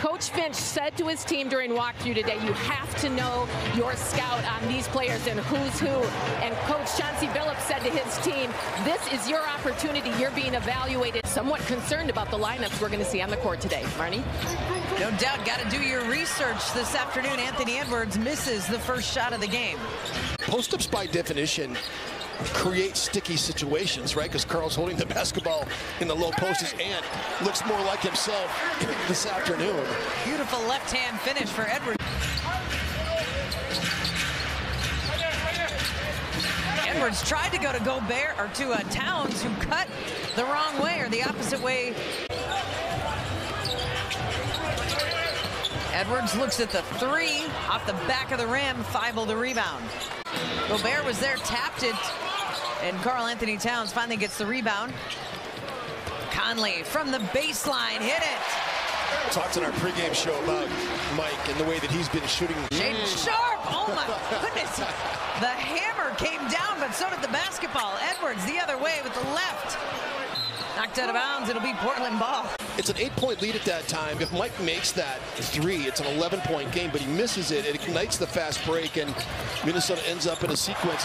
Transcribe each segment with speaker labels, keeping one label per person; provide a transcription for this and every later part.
Speaker 1: Coach Finch said to his team during walkthrough today, you have to know your scout on these players and who's who. And Coach Chauncey Billups said to his team, this is your opportunity. You're being evaluated. Somewhat concerned about the lineups we're going to see on the court today. Marney?
Speaker 2: No doubt. Got to do your research this afternoon. Anthony Edwards misses the first shot of the game.
Speaker 3: Post-ups by definition create sticky situations, right? Because Karl's holding the basketball in the low post. Aunt looks more like himself this afternoon.
Speaker 2: Beautiful left-hand finish for Edwards. Edwards tried to go to Gobert or to uh, Towns, who cut the wrong way or the opposite way. Edwards looks at the three off the back of the rim. Thybulle the rebound. Gobert was there, tapped it, and Karl-Anthony Towns finally gets the rebound. Conley from the baseline, hit it.
Speaker 3: Talked in our pregame show about Mike and the way that he's been shooting.
Speaker 2: Shaedon mm. Sharpe, oh my goodness. The hammer came down, but so did the basketball. Edwards the other way with the left. Knocked out of bounds, it'll be Portland ball.
Speaker 3: It's an eight-point lead at that time. If Mike makes that three, it's an 11-point game, but he misses it. It ignites the fast break, and Minnesota ends up in a sequence.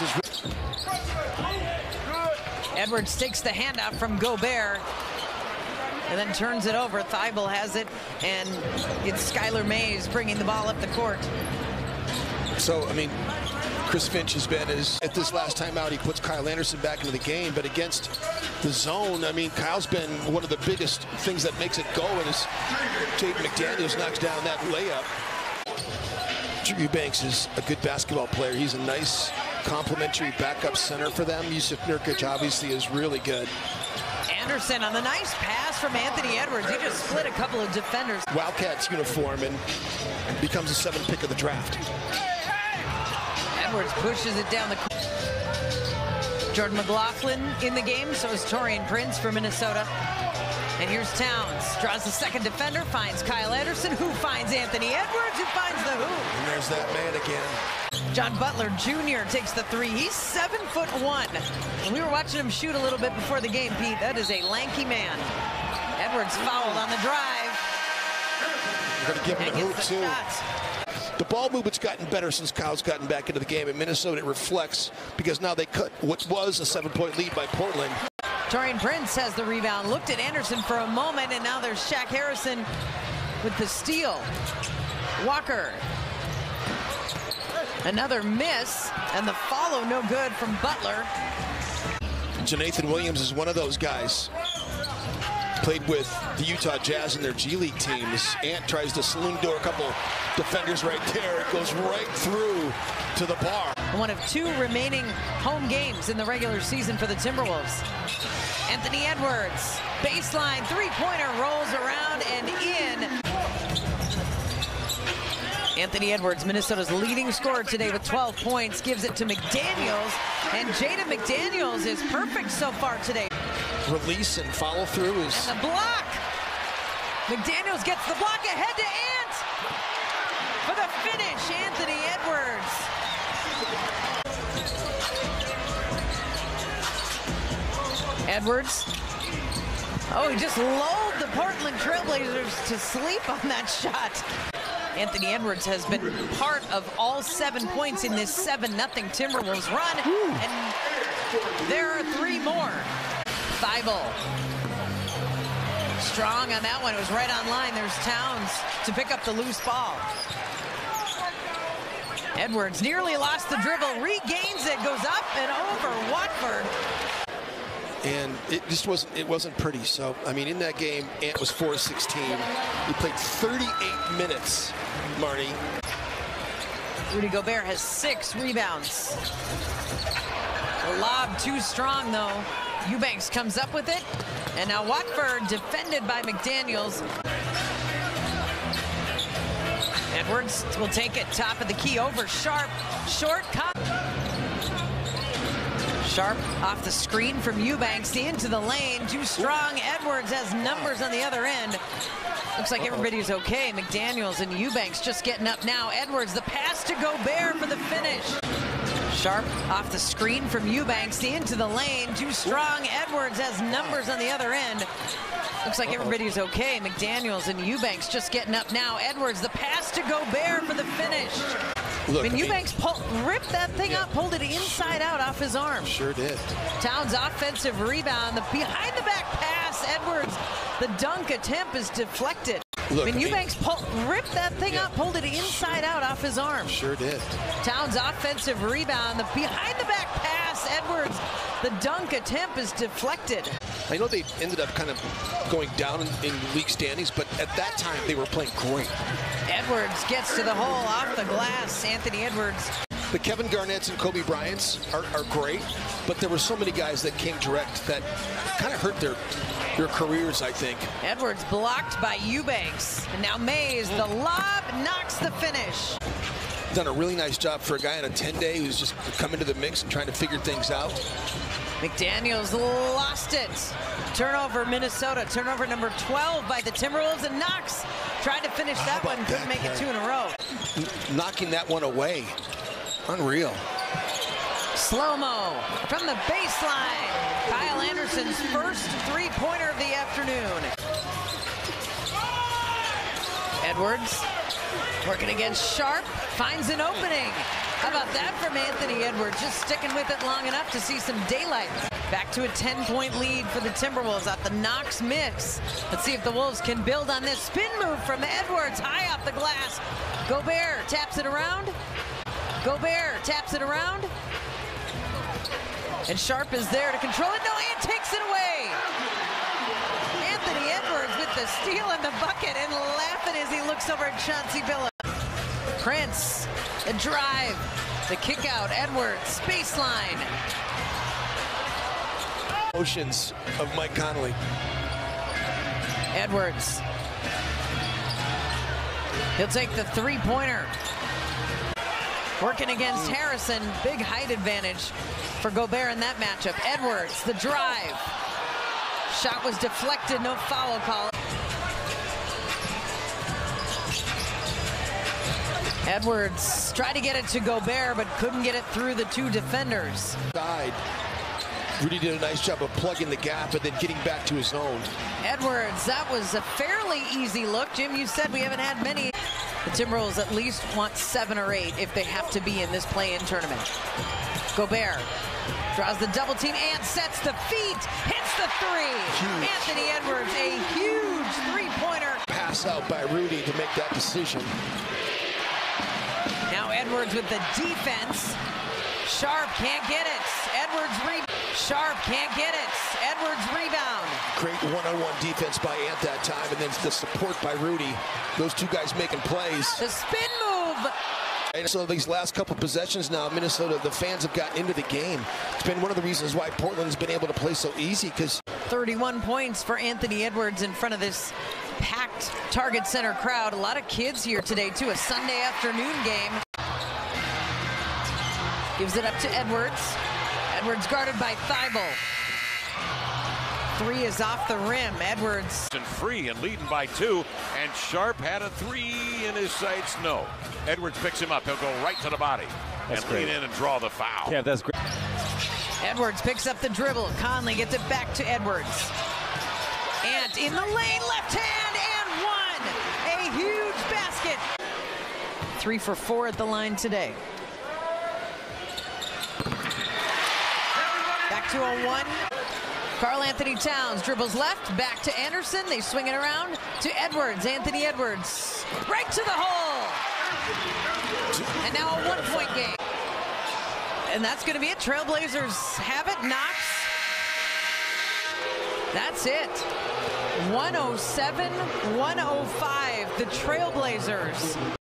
Speaker 2: Edwards takes the handoff from Gobert and then turns it over. Thybulle has it, and it's Skylar Mays bringing the ball up the court.
Speaker 3: So, I mean, Chris Finch has been is at this last time out, he puts Kyle Anderson back into the game, but against the zone, I mean, Kyle's been one of the biggest things that makes it go, and as Jaden McDaniels knocks down that layup. Drew Eubanks is a good basketball player. He's a nice complementary backup center for them. Jusuf Nurkic obviously is really good.
Speaker 2: Anderson on the nice pass from Anthony Edwards. He just split a couple of defenders.
Speaker 3: Wildcats uniform and becomes a seventh pick of the draft.
Speaker 2: Edwards pushes it down the court. Jordan McLaughlin in the game, so is Taurean Prince for Minnesota. And here's Towns, draws the second defender, finds Kyle Anderson, who finds Anthony Edwards, who finds the hoop.
Speaker 3: And there's that man again.
Speaker 2: John Butler Jr. takes the three. He's seven foot one. And we were watching him shoot a little bit before the game, Pete. That is a lanky man. Edwards fouled on the drive.
Speaker 3: You're going to give him the hoop, too.
Speaker 2: Shots.
Speaker 3: The ball movement's gotten better since Kyle's gotten back into the game. In Minnesota, it reflects because now they cut what was a seven-point lead by Portland.
Speaker 2: Taurean Prince has the rebound. Looked at Anderson for a moment, and now there's Shaq Harrison with the steal. Walker. Another miss, and the follow no good from Butler.
Speaker 3: Jonathan Williams is one of those guys. Played with the Utah Jazz and their G League teams. Ant tries to saloon door a couple defenders right there. It goes right through to the bar.
Speaker 2: One of two remaining home games in the regular season for the Timberwolves. Anthony Edwards, baseline three-pointer rolls around and in. Anthony Edwards, Minnesota's leading scorer today with 12 points, gives it to McDaniels. And Jaden McDaniels is perfect so far today.
Speaker 3: Release and follow through is.
Speaker 2: And the block. McDaniels gets the block ahead to Ant. For the finish, Anthony Edwards. Edwards. Oh, he just lulled the Portland Trailblazers to sleep on that shot. Anthony Edwards has been part of all seven points in this 7-0 Timberwolves run. And there are three more. Thybulle. Strong on that one. It was right on line. There's Towns to pick up the loose ball. Edwards nearly lost the dribble, regains it, goes up and over Watford.
Speaker 3: And it just wasn't it wasn't pretty. So I mean, in that game, Ant was 4-16. He played 38 minutes, Marty.
Speaker 2: Rudy Gobert has six rebounds. The lob too strong though. Eubanks comes up with it. And now Watford defended by McDaniels. Edwards will take it top of the key over Sharpe. Short cut. Sharpe off the screen from Eubanks into the lane. Too strong. Edwards has numbers on the other end. Looks like everybody's okay. McDaniels and Eubanks just getting up now. Edwards, the pass to Gobert for the finish. Sharpe off the screen from Eubanks into the lane. Too strong. Edwards has numbers on the other end. Looks like everybody's okay. McDaniels and Eubanks just getting up now. Edwards, the pass to Gobert for the finish.
Speaker 3: Look,
Speaker 2: mean,
Speaker 3: I mean-
Speaker 2: Eubanks pull, ripped that thing up, pulled it inside out off his arm.
Speaker 3: Sure did.
Speaker 2: Towns offensive rebound, the behind the back pass. Edwards, the dunk attempt is deflected.
Speaker 3: Look,
Speaker 2: mean,
Speaker 3: I mean-
Speaker 2: Eubanks pull, ripped that thing
Speaker 3: Yeah.
Speaker 2: up, pulled it inside out off his arm.
Speaker 3: Sure did.
Speaker 2: Towns offensive rebound, the behind the back pass. Edwards, the dunk attempt is deflected.
Speaker 3: I know they ended up kind of going down in, in league standings, but at that time they were playing great.
Speaker 2: Edwards gets to the hole off the glass. Anthony Edwards.
Speaker 3: The Kevin Garnett's and Kobe Bryant's are, are great, but there were so many guys that came direct that kind of hurt their their careers, I think.
Speaker 2: Edwards blocked by Eubanks. And now Mays, the lob, knocks the finish.
Speaker 3: Done a really nice job for a guy on a 10 day who's just come into the mix and trying to figure things out.
Speaker 2: McDaniels lost it. Turnover, Minnesota. Turnover number 12 by the Timberwolves. And Knox tried to finish that one, couldn't make it two in a row.
Speaker 3: Knocking that one away. Unreal.
Speaker 2: Slow-mo from the baseline. Kyle Anderson's first three-pointer of the afternoon. Edwards working against Sharpe, finds an opening. How about that from Anthony Edwards? Just sticking with it long enough to see some daylight. Back to a 10-point lead for the Timberwolves at the Knox mix. Let's see if the Wolves can build on this spin move from Edwards, high off the glass. Gobert taps it around. Gobert taps it around. And Sharpe is there to control it. No, and takes it away. Anthony Edwards with the steal in the bucket and laughing as he looks over at Chauncey Billups. Prince, the drive, the kick out, Edwards, baseline.
Speaker 3: Motions of Mike Conley.
Speaker 2: Edwards. He'll take the three-pointer. Working against Harrison, big height advantage for Gobert in that matchup. Edwards, the drive. Shot was deflected, no foul call. Edwards tried to get it to Gobert, but couldn't get it through the two defenders.
Speaker 3: Rudy did a nice job of plugging the gap and then getting back to his own.
Speaker 2: Edwards, that was a fairly easy look. Jim, you said we haven't had many. The Timberwolves at least want seven or eight if they have to be in this play-in tournament. Gobert draws the double team and sets the feet, hits the three.
Speaker 3: Huge.
Speaker 2: Anthony Edwards, a huge three-pointer.
Speaker 3: Pass out by Rudy to make that decision.
Speaker 2: Edwards with the defense. Sharpe can't get it. Edwards re Sharpe can't get it. Edwards rebound.
Speaker 3: Great one-on-one defense by Ant that time, and then the support by Rudy. Those two guys making plays.
Speaker 2: The spin move.
Speaker 3: And so these last couple possessions now, Minnesota, the fans have gotten into the game. It's been one of the reasons why Portland's been able to play so easy because
Speaker 2: 31 points for Anthony Edwards in front of this packed Target Center crowd. A lot of kids here today, too. A Sunday afternoon game. Gives it up to Edwards. Edwards guarded by Thybulle. Three is off the rim. Edwards
Speaker 4: and free and leading by two. And Sharpe had a three in his sights. No. Edwards picks him up. He'll go right to the body
Speaker 5: That's
Speaker 4: and
Speaker 5: great.
Speaker 4: lean in and draw the foul.
Speaker 5: Yeah, that's great.
Speaker 2: Edwards picks up the dribble. Conley gets it back to Edwards. And in the lane, left hand, and one. A huge basket. Three for four at the line today. To a one. Karl Anthony Towns dribbles left, back to Anderson. They swing it around to Edwards. Anthony Edwards. Right to the hole. And now a one point game. And that's going to be it. Trailblazers have it. Knox. That's it. 107 105. The Trailblazers